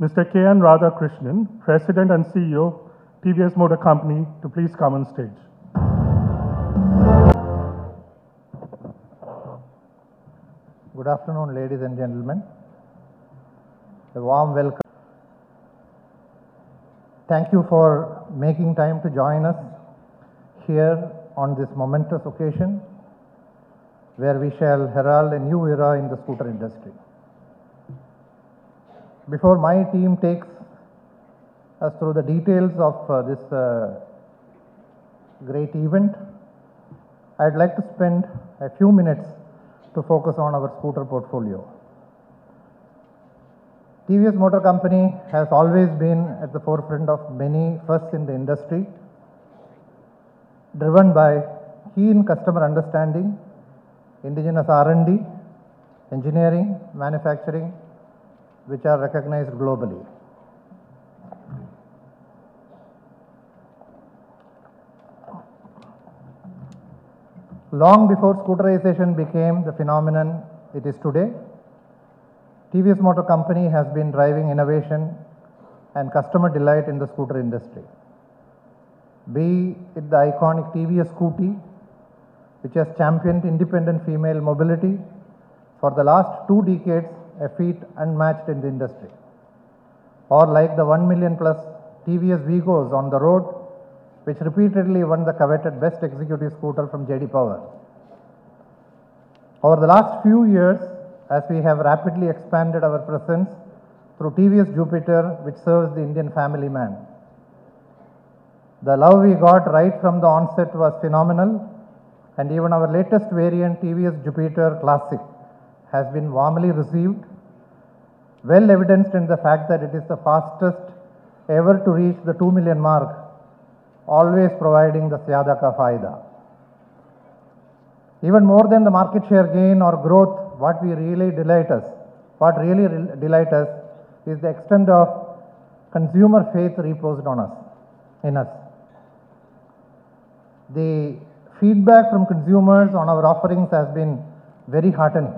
Mr. K.N. Radhakrishnan, President and CEO, TVS Motor Company, to please come on stage. Good afternoon, ladies and gentlemen. A warm welcome. Thank you for making time to join us here on this momentous occasion where we shall herald a new era in the scooter industry. Before my team takes us through the details of uh, this uh, great event, I'd like to spend a few minutes to focus on our scooter portfolio. TVS Motor Company has always been at the forefront of many firsts in the industry, driven by keen customer understanding, indigenous R&D, engineering, manufacturing, which are recognized globally. Long before scooterization became the phenomenon it is today, TVS Motor Company has been driving innovation and customer delight in the scooter industry. Be it the iconic TVS Scooty, which has championed independent female mobility for the last two decades, a feat unmatched in the industry. Or like the 1 million plus TVS Wegos on the road, which repeatedly won the coveted best executive scooter from JD Power. Over the last few years, as we have rapidly expanded our presence through TVS Jupiter, which serves the Indian family man. The love we got right from the onset was phenomenal, and even our latest variant, TVS Jupiter Classic, has been warmly received, well evidenced in the fact that it is the fastest ever to reach the 2 million mark, always providing the Zyada ka faida. Even more than the market share gain or growth, what we really delight us, what really re- delight us is the extent of consumer faith reposed on us, in us. The feedback from consumers on our offerings has been very heartening.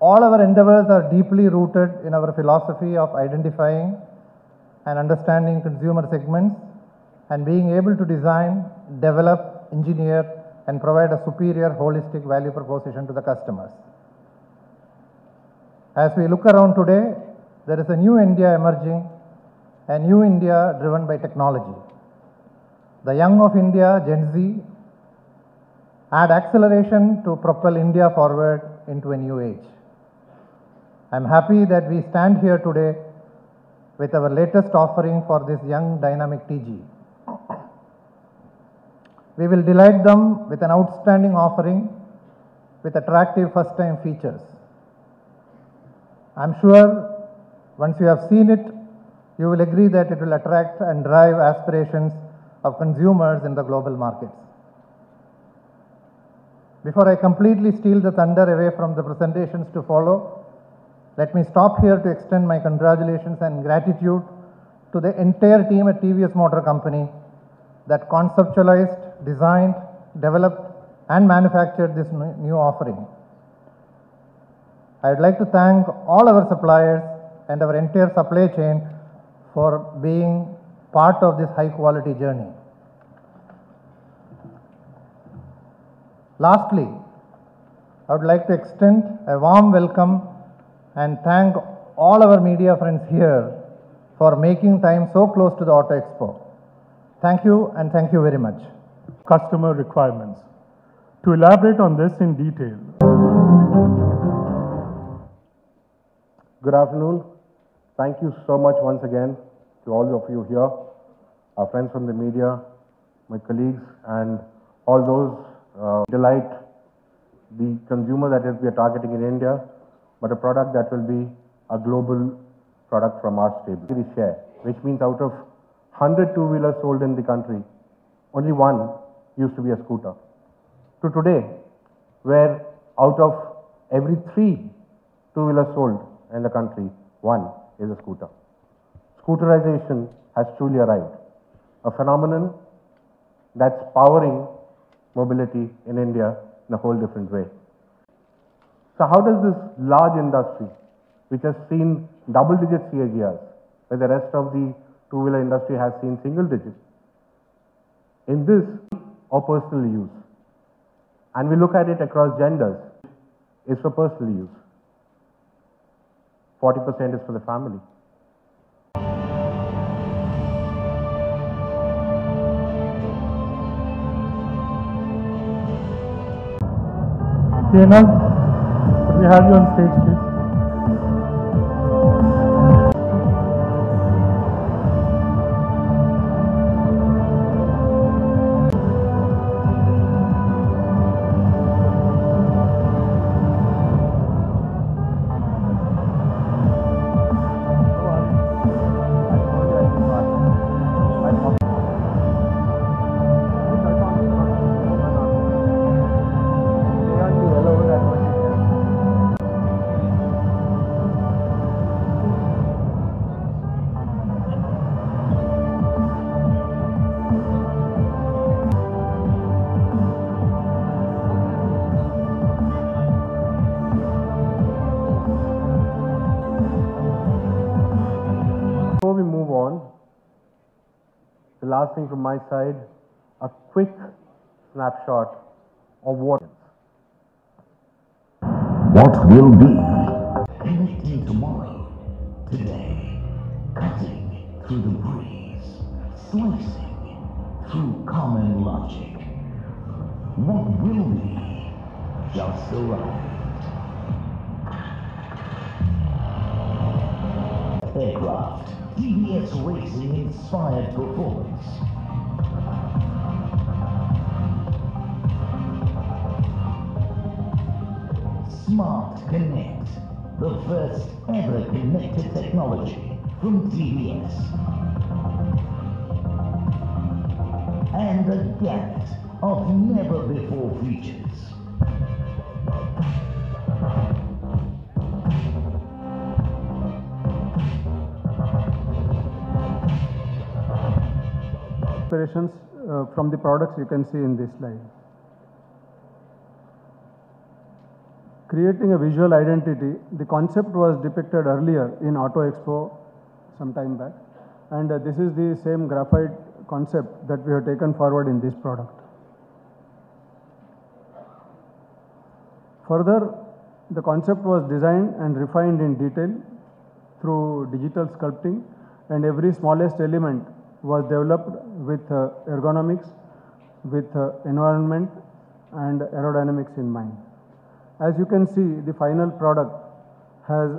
All our endeavors are deeply rooted in our philosophy of identifying and understanding consumer segments and being able to design, develop, engineer, and provide a superior holistic value proposition to the customers. As we look around today, there is a new India emerging, a new India driven by technology. The young of India, Gen Z, add acceleration to propel India forward into a new age. I'm happy that we stand here today with our latest offering for this young dynamic TG. We will delight them with an outstanding offering with attractive first time features. I'm sure once you have seen it, you will agree that it will attract and drive aspirations of consumers in the global markets. Before I completely steal the thunder away from the presentations to follow, let me stop here to extend my congratulations and gratitude to the entire team at TVS Motor Company that conceptualized, designed, developed, and manufactured this new offering. I would like to thank all our suppliers and our entire supply chain for being part of this high quality journey. Lastly, I would like to extend a warm welcome and thank all our media friends here for making time so close to the Auto Expo. Thank you and thank you very much. Customer requirements. To elaborate on this in detail, Good afternoon. Thank you so much once again to all of you here, our friends from the media, my colleagues, and all those uh, delight the consumer that we are targeting in India, but a product that will be a global product from our stable. The share, which means out of 100 two-wheelers sold in the country, only one used to be a scooter. To today, where out of every three two-wheelers sold in the country, one is a scooter. Scooterization has truly arrived, a phenomenon that's powering mobility in India in a whole different way. So how does this large industry, which has seen double-digit CAGRs, where the rest of the two-wheeler industry has seen single digit, in this or personal use, and we look at it across genders, is for personal use. 40% is for the family. Could we have you on stage, last thing from my side, a quick snapshot of what. What will be? Connecting tomorrow, today, cutting through the breeze, slicing through common logic. What will be just arrived. Aircraft, TVS Racing inspired performance. Smart Connect, the first ever connected technology from TVS. And a gamut of never before features. Uh, from the products you can see in this slide. Creating a visual identity, the concept was depicted earlier in Auto Expo some time back, and uh, this is the same graphite concept that we have taken forward in this product. Further, the concept was designed and refined in detail through digital sculpting and every smallest element was developed with uh, ergonomics, with uh, environment and aerodynamics in mind. As you can see, the final product has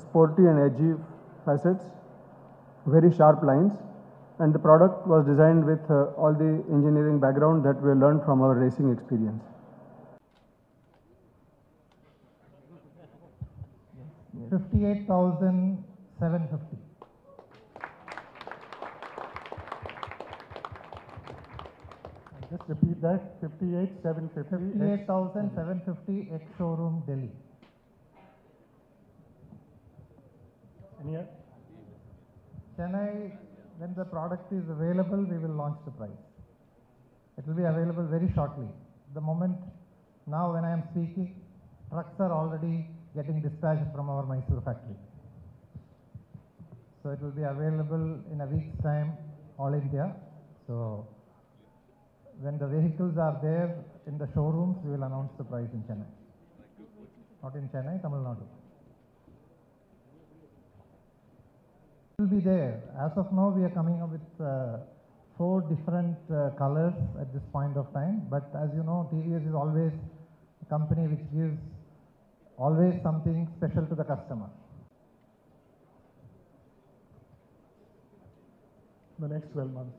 sporty and edgy facets, very sharp lines, and the product was designed with uh, all the engineering background that we learned from our racing experience. Fifty-eight thousand seven fifty. Just repeat that, fifty-eight, seven fifty. Fifty-eight thousand seven fifty ex-showroom Delhi. Any, Chennai, when the product is available, we will launch the price. It will be available very shortly. The moment, now when I am speaking, trucks are already getting dispatched from our Mysore factory. So it will be available in a week's time, all India. So when the vehicles are there in the showrooms, we will announce the price in Chennai. Not in Chennai, Tamil Nadu. will be there. As of now, we are coming up with uh, four different uh, colors at this point of time. But as you know, TVS is always a company which gives always something special to the customer. the next twelve months.